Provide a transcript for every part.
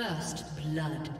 First blood.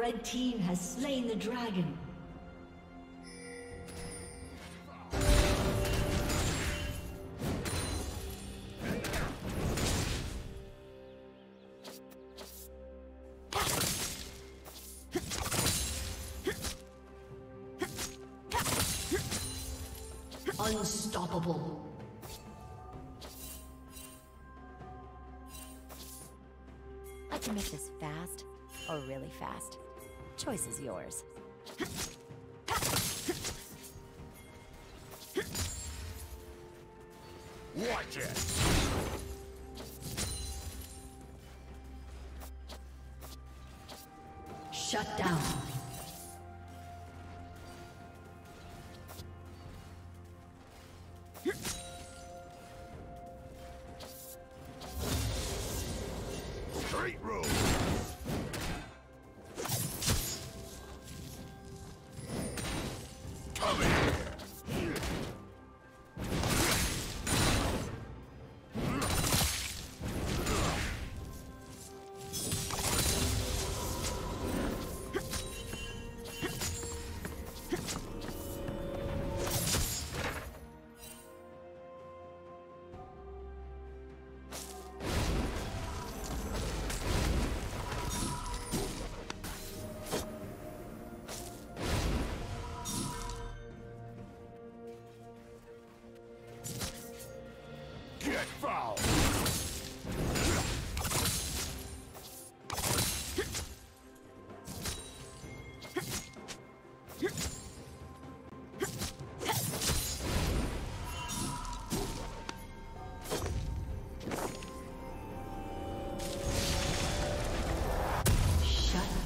Red team has slain the dragon. Unstoppable. I can make this fast or really fast. Choice is yours. Watch it! Shut down.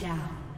Down.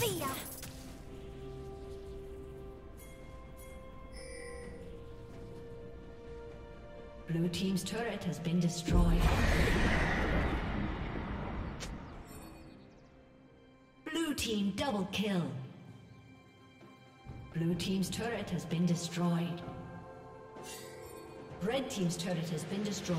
Ya! Blue Team's turret has been destroyed. Blue Team double kill. Blue Team's turret has been destroyed. Red Team's turret has been destroyed.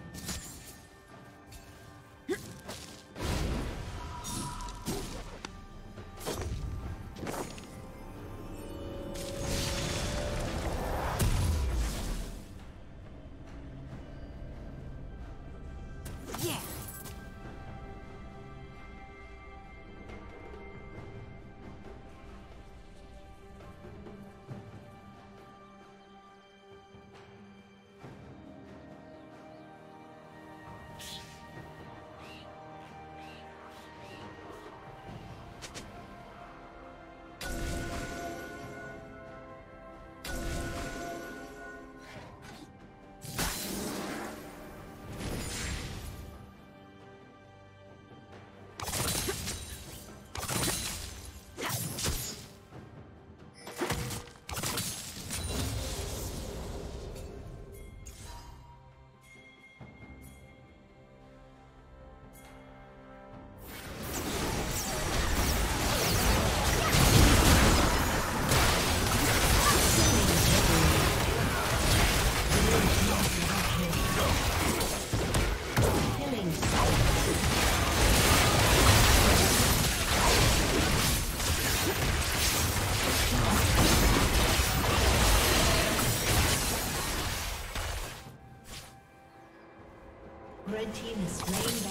Slain